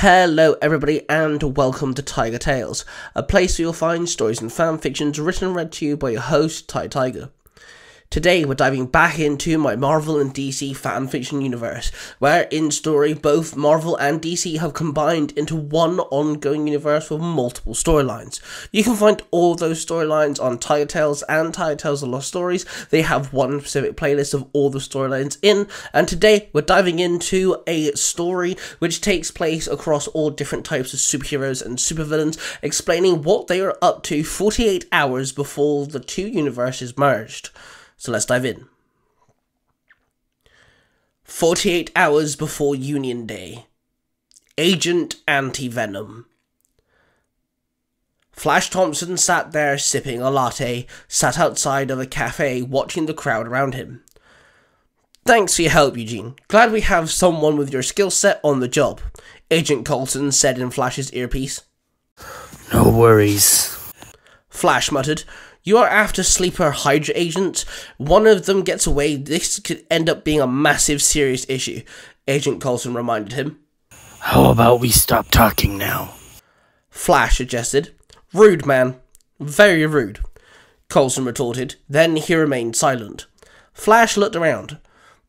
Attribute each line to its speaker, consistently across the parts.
Speaker 1: Hello, everybody, and welcome to Tiger Tales, a place where you'll find stories and fan fictions written and read to you by your host, Tai Tiger. Today, we're diving back into my Marvel and DC fanfiction universe, where in story, both Marvel and DC have combined into one ongoing universe with multiple storylines. You can find all those storylines on Tiger Tales and Tiger Tales of Lost Stories. They have one specific playlist of all the storylines in, and today we're diving into a story which takes place across all different types of superheroes and supervillains, explaining what they are up to 48 hours before the two universes merged. So let's dive in. 48 hours before Union Day. Agent Anti Venom. Flash Thompson sat there sipping a latte, sat outside of a cafe watching the crowd around him. Thanks for your help, Eugene. Glad we have someone with your skill set on the job, Agent Coulson said in Flash's earpiece.
Speaker 2: No worries.
Speaker 1: Flash muttered, you are after Sleeper Hydra agents. One of them gets away. This could end up being a massive, serious issue. Agent Coulson reminded him.
Speaker 2: How about we stop talking now?
Speaker 1: Flash suggested. Rude, man. Very rude. Coulson retorted. Then he remained silent. Flash looked around.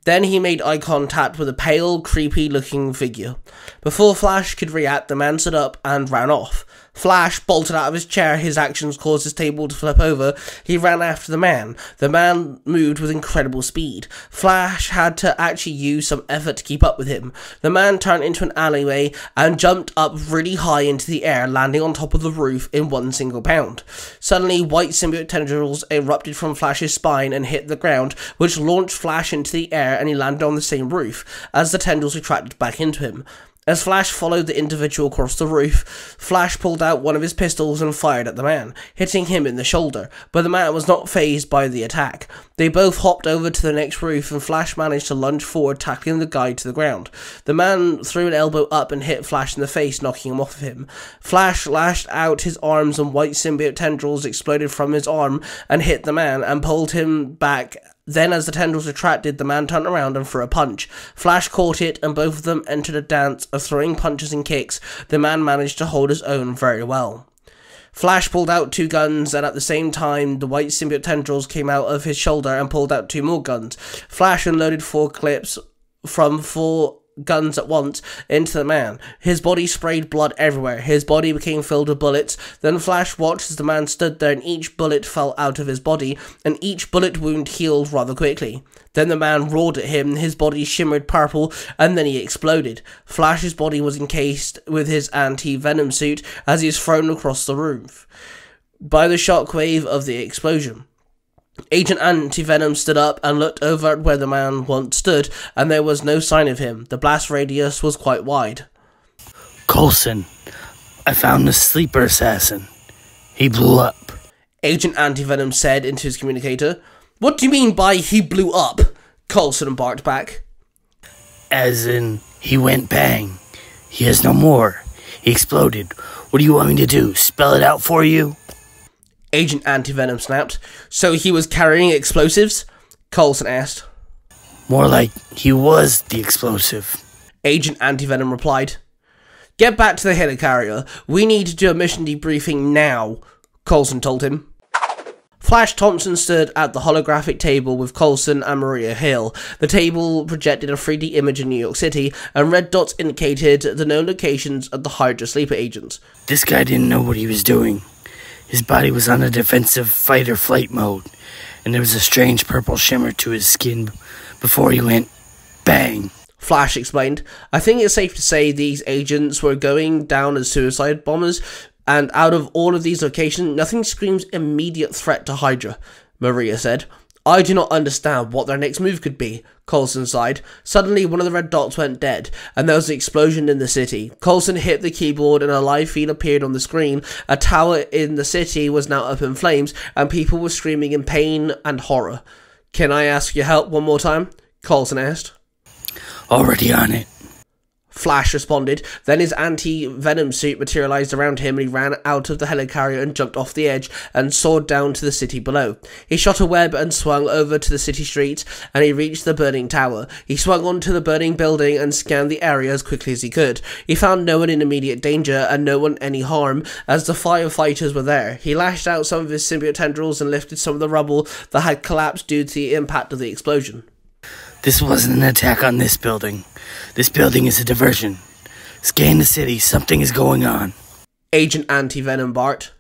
Speaker 1: Then he made eye contact with a pale, creepy looking figure. Before Flash could react, the man stood up and ran off. Flash bolted out of his chair. His actions caused his table to flip over. He ran after the man. The man moved with incredible speed. Flash had to actually use some effort to keep up with him. The man turned into an alleyway and jumped up really high into the air, landing on top of the roof in one single bound. Suddenly, white symbiote tendrils erupted from Flash's spine and hit the ground, which launched Flash into the air and he landed on the same roof as the tendrils retracted back into him. As Flash followed the individual across the roof, Flash pulled out one of his pistols and fired at the man, hitting him in the shoulder, but the man was not phased by the attack. They both hopped over to the next roof and Flash managed to lunge forward, tackling the guy to the ground. The man threw an elbow up and hit Flash in the face, knocking him off of him. Flash lashed out his arms and white symbiote tendrils exploded from his arm and hit the man and pulled him back then, as the tendrils retracted, the man turned around and threw a punch. Flash caught it, and both of them entered a dance of throwing punches and kicks. The man managed to hold his own very well. Flash pulled out two guns, and at the same time, the white symbiote tendrils came out of his shoulder and pulled out two more guns. Flash unloaded four clips from four guns at once into the man. His body sprayed blood everywhere. His body became filled with bullets. Then Flash watched as the man stood there and each bullet fell out of his body, and each bullet wound healed rather quickly. Then the man roared at him, his body shimmered purple, and then he exploded. Flash's body was encased with his anti venom suit as he was thrown across the roof by the shockwave of the explosion. Agent Anti-Venom stood up and looked over at where the man once stood, and there was no sign of him. The blast radius was quite wide.
Speaker 2: Coulson, I found the sleeper assassin. He blew up.
Speaker 1: Agent Anti-Venom said into his communicator. What do you mean by he blew up? Coulson barked back.
Speaker 2: As in, he went bang. He is no more. He exploded. What do you want me to do? Spell it out for you?
Speaker 1: Agent Anti-Venom snapped. So he was carrying explosives? Coulson asked.
Speaker 2: More like he was the explosive.
Speaker 1: Agent Anti-Venom replied. Get back to the helicarrier. We need to do a mission debriefing now, Coulson told him. Flash Thompson stood at the holographic table with Coulson and Maria Hill. The table projected a 3D image of New York City, and red dots indicated the known locations of the Hydra sleeper agents.
Speaker 2: This guy didn't know what he was doing. His body was on a defensive fight or flight mode, and there was a strange purple shimmer to his skin before he went bang.
Speaker 1: Flash explained, I think it's safe to say these agents were going down as suicide bombers, and out of all of these locations, nothing screams immediate threat to Hydra, Maria said. I do not understand what their next move could be, Coulson sighed. Suddenly, one of the red dots went dead, and there was an explosion in the city. Coulson hit the keyboard, and a live feed appeared on the screen. A tower in the city was now up in flames, and people were screaming in pain and horror. Can I ask your help one more time? Coulson asked.
Speaker 2: Already on it.
Speaker 1: Flash responded. Then his anti venom suit materialized around him and he ran out of the helicarrier and jumped off the edge and soared down to the city below. He shot a web and swung over to the city streets and he reached the burning tower. He swung onto the burning building and scanned the area as quickly as he could. He found no one in immediate danger and no one any harm as the firefighters were there. He lashed out some of his symbiote tendrils and lifted some of the rubble that had collapsed due to the impact of the explosion.
Speaker 2: This wasn't an attack on this building. This building is a diversion. Scan the city, something is going on.
Speaker 1: Agent Anti-Venom Bart.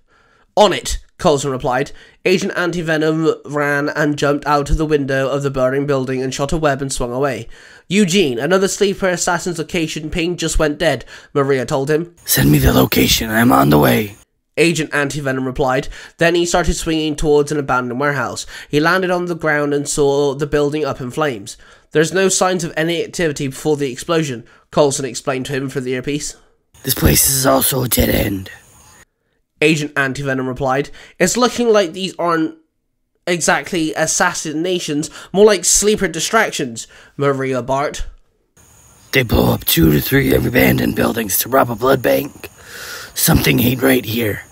Speaker 1: On it, Coulson replied. Agent Anti-Venom ran and jumped out of the window of the burning building and shot a web and swung away. Eugene, another sleeper assassin's location ping just went dead, Maria told him.
Speaker 2: Send me the location, I'm on the way.
Speaker 1: Agent Anti-Venom replied. Then he started swinging towards an abandoned warehouse. He landed on the ground and saw the building up in flames. There's no signs of any activity before the explosion, Coulson explained to him through the earpiece.
Speaker 2: This place is also a dead end.
Speaker 1: Agent Anti-Venom replied. It's looking like these aren't exactly assassinations, more like sleeper distractions, Maria Bart.
Speaker 2: They blow up two to three abandoned buildings to rob a blood bank. Something ain't right here.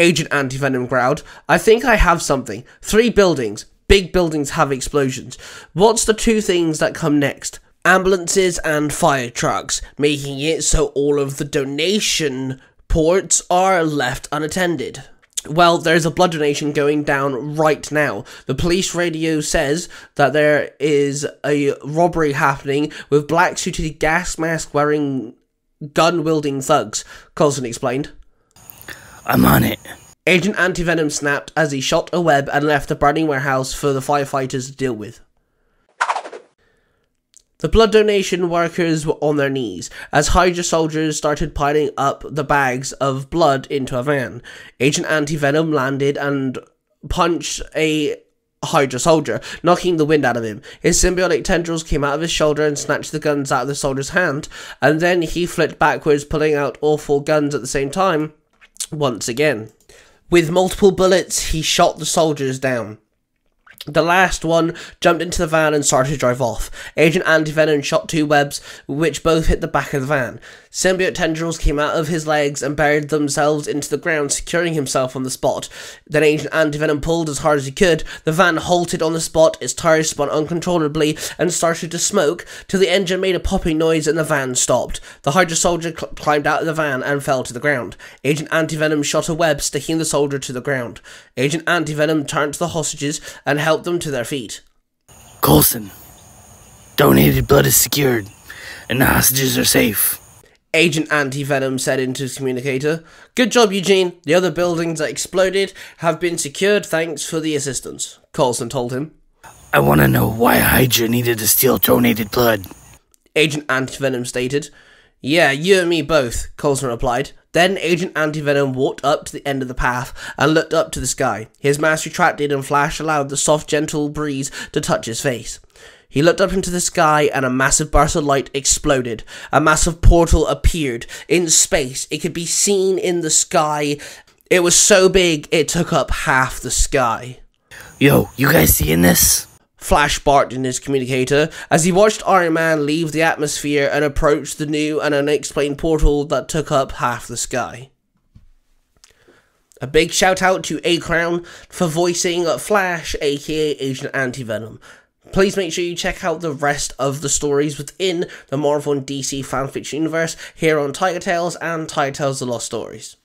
Speaker 1: Agent Antivenom growled. I think I have something. Three buildings. Big buildings have explosions. What's the two things that come next? Ambulances and fire trucks, making it so all of the donation ports are left unattended. Well, there's a blood donation going down right now. The police radio says that there is a robbery happening with black suited gas mask wearing gun wielding thugs, Coulson explained.
Speaker 2: I'm on it.
Speaker 1: Agent Antivenom snapped as he shot a web and left the burning warehouse for the firefighters to deal with. The blood donation workers were on their knees as Hydra soldiers started piling up the bags of blood into a van. Agent Antivenom landed and punched a Hydra soldier, knocking the wind out of him. His symbiotic tendrils came out of his shoulder and snatched the guns out of the soldier's hand, and then he flipped backwards, pulling out all four guns at the same time, once again. With multiple bullets, he shot the soldiers down. The last one jumped into the van and started to drive off. Agent Antivenom shot two webs, which both hit the back of the van. Symbiote tendrils came out of his legs and buried themselves into the ground, securing himself on the spot. Then Agent Antivenom pulled as hard as he could. The van halted on the spot, its tires spun uncontrollably and started to smoke, till the engine made a popping noise and the van stopped. The Hydra soldier cl- climbed out of the van and fell to the ground. Agent Antivenom shot a web, sticking the soldier to the ground. Agent Antivenom turned to the hostages and helped them to their feet.
Speaker 2: Coulson, donated blood is secured, and the hostages are safe.
Speaker 1: Agent Anti Venom said into his communicator. Good job, Eugene. The other buildings that exploded have been secured thanks for the assistance, Coulson told him.
Speaker 2: I want to know why Hydra needed to steal donated blood.
Speaker 1: Agent Anti Venom stated. Yeah, you and me both, Coulson replied. Then Agent Antivenom walked up to the end of the path and looked up to the sky. His mask retracted and Flash allowed the soft, gentle breeze to touch his face. He looked up into the sky and a massive burst of light exploded. A massive portal appeared in space. It could be seen in the sky. It was so big it took up half the sky.
Speaker 2: Yo, you guys seeing this?
Speaker 1: Flash barked in his communicator as he watched Iron Man leave the atmosphere and approach the new and unexplained portal that took up half the sky. A big shout out to A Crown for voicing Flash, aka Agent Antivenom. Please make sure you check out the rest of the stories within the Marvel and DC fanfiction universe here on Tiger Tales and Tiger Tales The Lost Stories.